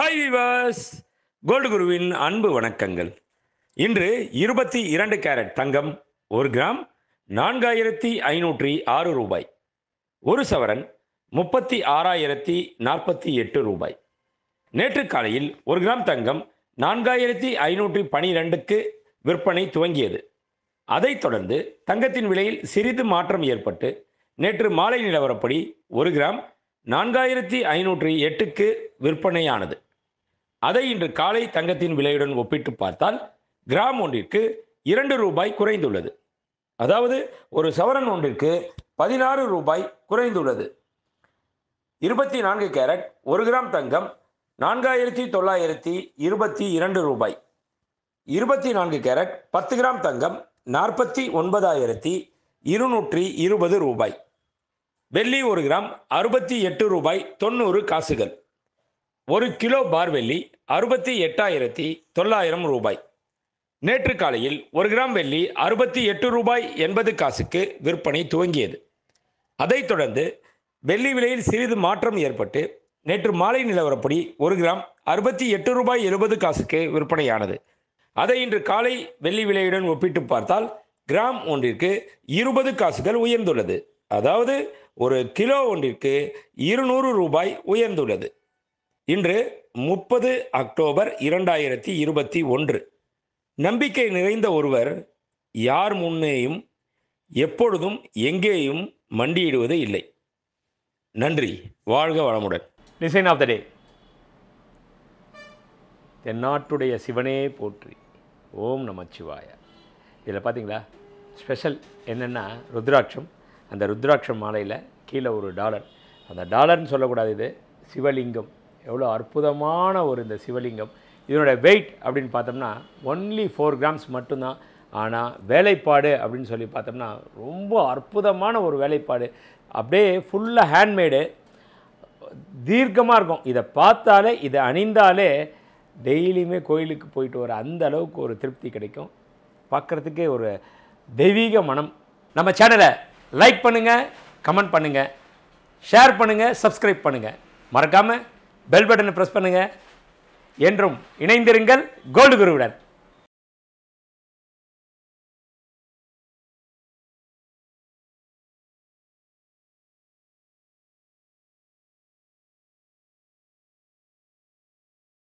Hi விவாஸ் gold குருவின் அன்பு வணக்கங்கள். இன்று இருபத்தி இரண்டு கேரட் தங்கம் ஒரு கிராம் நான்காயிரத்தி ஐநூற்றி ஆறு ரூபாய். ஒரு சவரன் முப்பத்தி ஆறாயிரத்தி நாற்பத்தி எட்டு ரூபாய். நேற்று காலையில் ஒரு கிராம் தங்கம் நான்காயிரத்தி ஐநூற்றி பனிரெண்டுக்கு விற்பனை துவங்கியது. அதைத் தொடர்ந்து தங்கத்தின் விலையில் சிறிது மாற்றம் ஏற்பட்டு நேற்று மாலை நிலவரப்படி ஒரு கிராம் நான்காயிரத்தி ஐநூற்றி எட்டுக்கு விற்பனையானது. அதை இன்று காலை தங்கத்தின் விலையுடன் ஒப்பிட்டு பார்த்தால் கிராம் ஒன்றிற்கு இரண்டு ரூபாய் குறைந்துள்ளது. அதாவது ஒரு சவரன் ஒன்றிற்கு பதினாறு ரூபாய் குறைந்துள்ளது. இருபத்தி நான்கு கேரட் ஒரு கிராம் தங்கம் நான்காயிரத்தி தொள்ளாயிரத்தி இருபத்தி இரண்டு ரூபாய். இருபத்தி நான்கு கேரட் பத்து கிராம் தங்கம் நாற்பத்தி ஒன்பதாயிரத்தி இருநூற்றி இருபது ரூபாய். வெள்ளி ஒரு கிராம் அறுபத்தி எட்டு ரூபாய் தொண்ணூறு காசுகள். ஒரு கிலோ பார்வெள்ளி அறுபத்தி எட்டாயிரத்தி தொள்ளாயிரம் ரூபாய். நேற்று காலையில் ஒரு கிராம் வெள்ளி அறுபத்தி எட்டு ரூபாய் எண்பது காசுக்கு விற்பனை துவங்கியது. அதைத் தொடர்ந்து வெள்ளி விலையில் சிறிது மாற்றம் ஏற்பட்டு நேற்று மாலை நிலவரப்படி ஒரு கிராம் அறுபத்தி எட்டு ரூபாய் எழுபது காசுக்கு விற்பனையானது. அதை இன்று காலை வெள்ளி விலையுடன் ஒப்பிட்டு பார்த்தால் கிராம் ஒன்றிற்கு இருபது காசுகள் உயர்ந்துள்ளது. அதாவது ஒரு கிலோ ஒன்றிற்கு இருநூறு ரூபாய் உயர்ந்துள்ளது. இன்று முப்பது அக்டோபர் இரண்டாயிரத்தி இருபத்தி ஒன்று. நம்பிக்கை நிறைந்த ஒருவர் யார் முன்னேயும் எப்பொழுதும் எங்கேயும் மண்டியிடுவது இல்லை. நன்றி வாழ்க வளமுடன். டிசைன் ஆஃப் த டே தென்னாட்டுடைய சிவனே போற்றி. ஓம் நமச்சிவாய. இதில் பார்த்தீங்களா ஸ்பெஷல் என்னென்னா ருத்ராட்சம். அந்த ருத்ராட்சம் மாலையில் கீழே ஒரு டாலர். அந்த டாலர்னு சொல்லக்கூடாது இது சிவலிங்கம். எவ்வளோ அற்புதமான ஒரு இந்த சிவலிங்கம். இதனோட வெயிட் அப்படின்னு பார்த்தோம்னா ஒன்லி ஃபோர் கிராம்ஸ் மட்டும்தான். ஆனால் வேலைப்பாடு அப்படின்னு சொல்லி பார்த்தோம்னா ரொம்ப அற்புதமான ஒரு வேலைப்பாடு. அப்படியே ஃபுல்லாக ஹேண்ட்மேடு தீர்க்கமாக இருக்கும். இதை பார்த்தாலே இதை அணிந்தாலே டெய்லியுமே கோயிலுக்கு போயிட்டு வர அந்த அளவுக்கு ஒரு திருப்தி கிடைக்கும். பார்க்குறதுக்கே ஒரு தெய்வீக மனம். நம்ம சேனலை லைக் பண்ணுங்கள் கமெண்ட் பண்ணுங்கள் ஷேர் பண்ணுங்கள் சப்ஸ்கிரைப் பண்ணுங்கள் மறக்காமல் பெல் பட்டனை ப்ரெஸ் பண்ணுங்கள் என்றும் இணைந்திருங்கள். கோல்டு குருவுடன்.